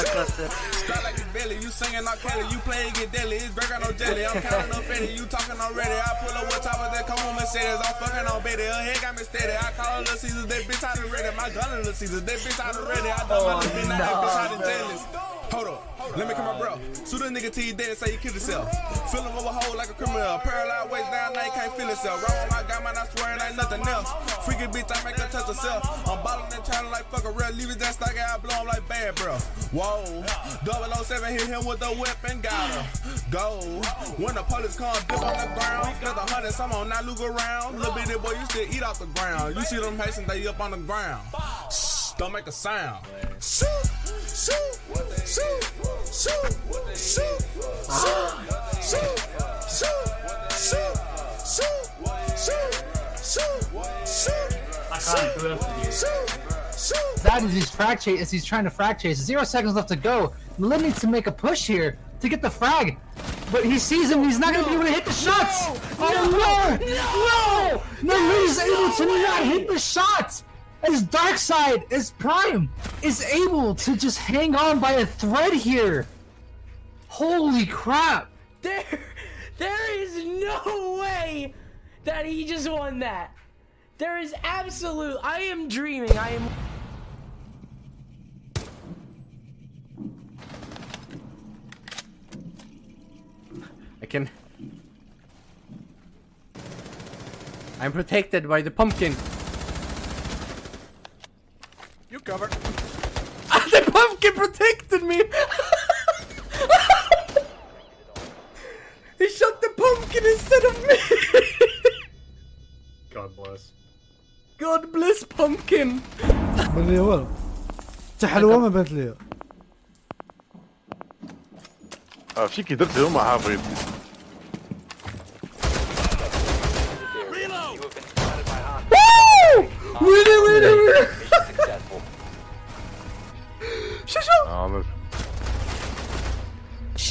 Cluster. Start like it's belly, you singing on Kelly, you play it get deadly, it's burger no jelly. I'm counting up Fetty, you talking already. I pull up what top of that come on Mercedes, I'm fucking on Betty, her head got me steady. I call her Little Caesars, that bitch out of ready. My gun in Little Caesars, that bitch out of ready. I done my little now that bitch out of jealous. Hold up, let me come my bro. Shoot a nigga till he dead, say he killed himself. Fill him over hole like a criminal. Paralyzed waist down, now he can't feel himself. Roll my guy, man, I swear it ain't nothing else. Freaky bitch, I make her touch herself. I'm bottling and trying like fuck a real. Leave it that stock out, blow him like bad, bro. Whoa, 007 hit him with a weapon, got her. Go. When the police come, dip on the ground. Got the hundred, some on that look around. Little bitty boy, you still eat off the ground. You see them Haitians, they up on the ground. Shh, don't make a sound. Shoot, shoot, shoot, shoot, shoot, shoot, shoot, shoot, shoot, shoot, shoot, shoot. I can't do after you. That is his frag chase as he's trying to frag chase. Zero seconds left to go. Lim needs to make a push here to get the frag. But he sees him, he's not gonna be able to hit the shots! oh no! No! No, he's able to not hit the shots! As Darkseid, as Prime, is able to just hang on by a thread here! Holy crap! There, there is no way that he just won that. There is absolute. I am dreaming. I am. I can. I'm protected by the pumpkin You covered. the pumpkin protected me. he shot the pumpkin instead of me. God bless. God bless pumpkin. باللي ورا حلوه ما بانت لي اه فيك درت هما حافظ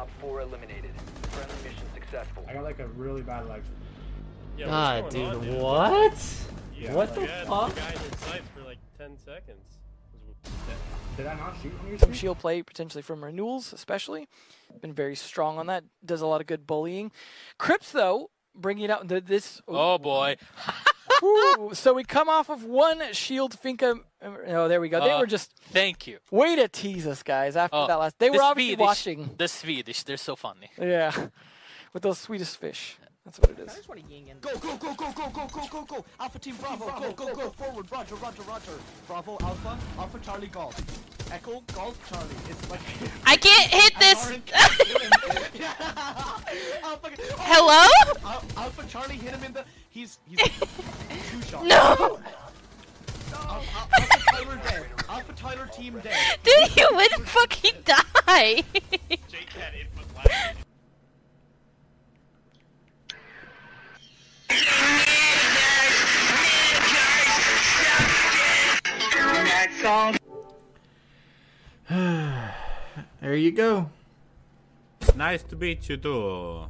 Op 4 eliminated. Friendly mission successful. I got like a really bad lag. Yeah, God, dude, on, dude? what? Yeah, What like, the fuck? The guy in your sights for like 10 seconds. Did I not shoot when you Some shield play potentially from renewals, especially. Been very strong on that. Does a lot of good bullying. Crips though, bringing it out into this. Oh, oh boy. Ooh, so we come off of one shield Finka. Oh, there we go. They Uh, were just Thank you. way to tease us, guys. After Oh, that last, they the were obviously Swedish- watching. The Swedish, they're so funny. Yeah, with those Swedish fish. That's what it is. Go, go, go, go, go, go, go, go, go! Alpha Team Bravo, go, go, go, forward, roger, roger, roger. Bravo, Alpha, Alpha Charlie Golf. Echo, Golf, Charlie. It's like... I can't hit this. orange- Alpha, oh, Hello? Al- Alpha Charlie hit him in the... He's... he's two shots. No. Al- Al- Alpha Tyler dead. Alpha Tyler team dead. Dude, you would fucking die. There you go. Nice to meet you too.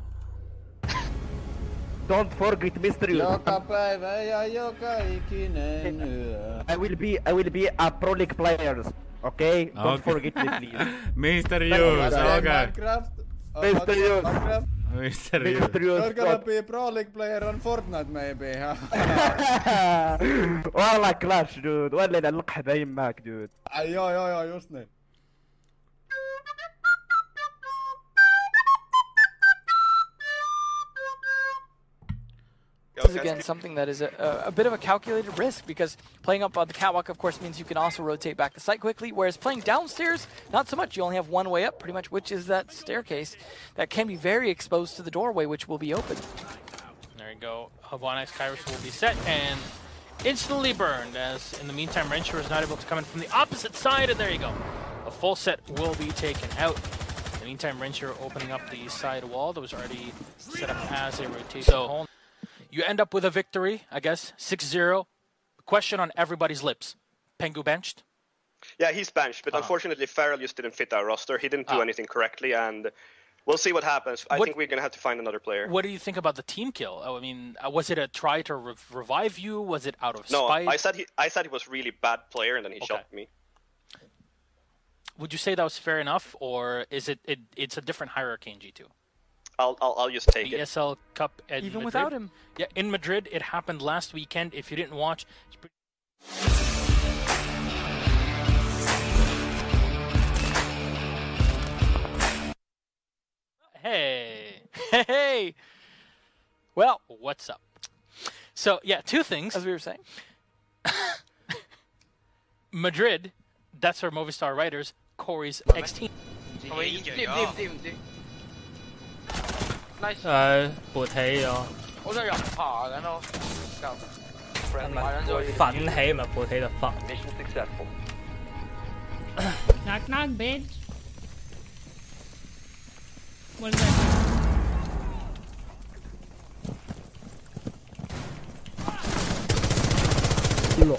Don't forget Mr. You. Joka päivä ja joka ikinen yö. I will be I will be a pro league players. Okay? Don't Okay. forget me please. Mr. Hughes, okay. Minecraft. Mr. Hughes. Minecraft. Mr. Mr. Hughes. You're gonna be a pro league player on Fortnite maybe. huh? والله كلاش دود ولا نلقح باين معك دود Joo joo joo just is again something that is a, a, a bit of a calculated risk because playing up on the catwalk, of course, means you can also rotate back the site quickly. Whereas playing downstairs, not so much. You only have one way up, pretty much, which is that staircase that can be very exposed to the doorway, which will be open. There you go. Havana's Kairos will be set and instantly burned as in the meantime Renshaw is not able to come in from the opposite side and there you go. A full set will be taken out. In the meantime, Rincher opening up the side wall that was already set up as a rotation So- hole. You end up with a victory, I guess, 6-0. Question on everybody's lips. Pengu benched? Yeah, he's benched, but Ah. unfortunately, Farrell just didn't fit our roster. He didn't do Ah. anything correctly, and we'll see what happens. I What- think we're gonna have to find another player. What do you think about the team kill? I mean, uh, was it a try to re- revive you? Was it out of no, spite? I said he, I said he was really bad player, and then he Okay. shot me. Would you say that was fair enough, or is it, it it's a different hierarchy in G2? I'll, I'll, I'll just take the it. ESL Cup at Even Madrid. without him. Yeah, in Madrid, it happened last weekend. If you didn't watch, it's pretty... Hey, hey. Well, what's up? So yeah, two things. As we were saying. Madrid, that's our Movistar Riders. Corey's X team. Nice。诶勃起咗，好多人爬紧咯，系咪奋起咪勃起就 fuck。 Mission successful. Knock knock, bitch. What is that? كله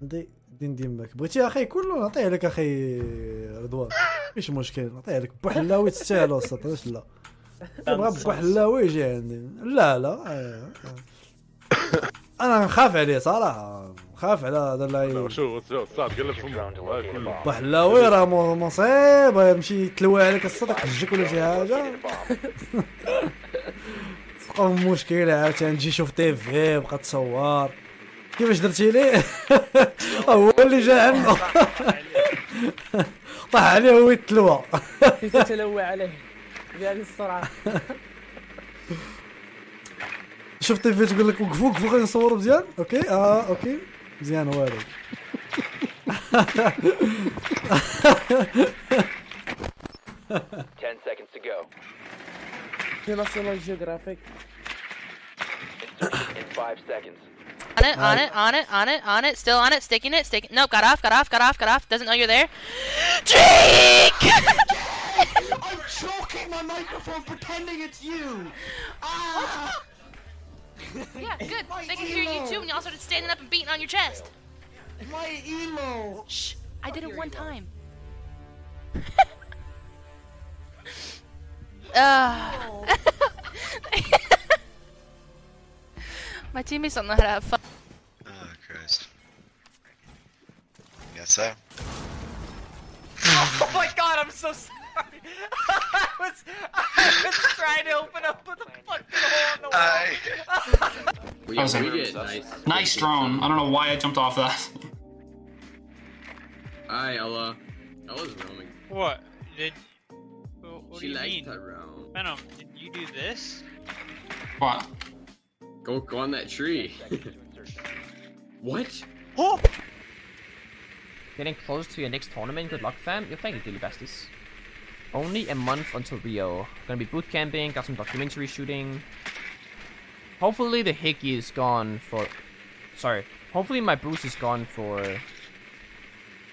دي دين ديمك بغيتي اخي كله نعطيه لك اخي رضوان مفيش مشكل نعطيه لك بوحلاوي تستاهل وسط علاش لا بغا بوحلاوي يجي عندي لا لا آه. أنا نخاف عليه صراحة نخاف على هذا اللعيب. شوف شوف صعب قلب فمه بوحلاوي راه مصيبه يمشي يتلوى عليك الصدق يحجك ولا شي حاجة تبقى مشكل عاوتاني تجي شوف تيفي بقى تصور. كيفاش درتي ليه هو اللي جا عنده. طاح عليه هو يتلوى تتلوى عليه. بهذه السرعة شوف تيفي تقول لك وقفوا وقفوا خلينا نصوروا مزيان أوكي آه أوكي مزيان والو 10 seconds to go. National Geographic. Insertion in 5 seconds. On it, on it, on it, on it, on it, still on it, sticking it, sticking. Nope, got off, got off, got off, got off. Doesn't know you're there. Drake! I'm choking my microphone pretending it's you. Ah! yeah, good. They can hear you too, and y'all started standing up and beating on your chest. My emo. Shh, I did it one time. uh, my teammates don't know how to have fun. Oh, Christ. Guess so. Oh my god, I'm so sorry. I was, I was trying to open up with a fucking hole in the wall. That was a nice. drone. I don't know why I jumped off that. Hi, Ella. Ella's roaming. What? Did. What, what she do you likes mean? to roam. Venom, did you do this? What? Go, go on that tree. what? Oh! Getting close to your next tournament. Good luck, fam. You're thank you, Daily Besties. Only a month until Rio. Gonna be boot camping. Got some documentary shooting. Hopefully the hickey is gone for. Sorry. Hopefully my boost is gone for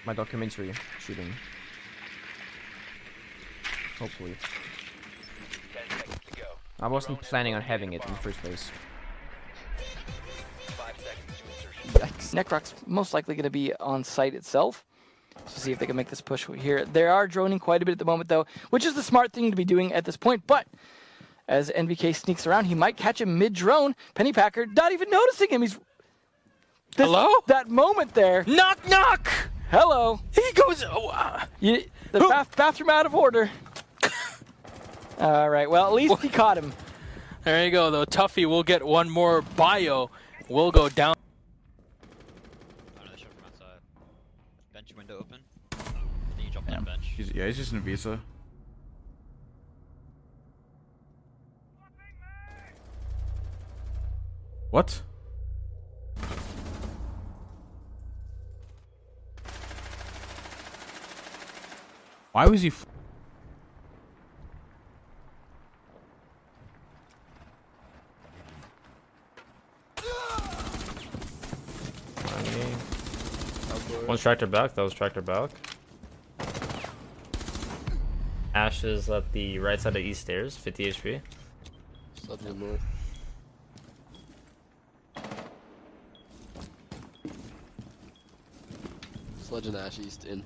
my documentary shooting. Hopefully. 10 seconds to go. I wasn't planning on having it in the first place. 5 seconds to insertion. Yikes. Necroc's most likely going to be on site itself. To see if they can make this push here. They are droning quite a bit at the moment, though, which is the smart thing to be doing at this point. But as NVK sneaks around, he might catch him mid drone. Penny Packer not even noticing him. He's. This- Hello? That moment there. Knock, knock! Hello. He goes. Oh, uh, You, the bath, bathroom out of order. All right. Well, at least he caught him. There you go, though. Tuffy will get one more bio. We'll go down. Bench window open. Then you drop down bench. He's, yeah, he's just in Visa. What? Why was he? One's tractor back. That was tractor back. Ash is at the right side of east stairs, 50 HP. In north. Sledge and Ash east in.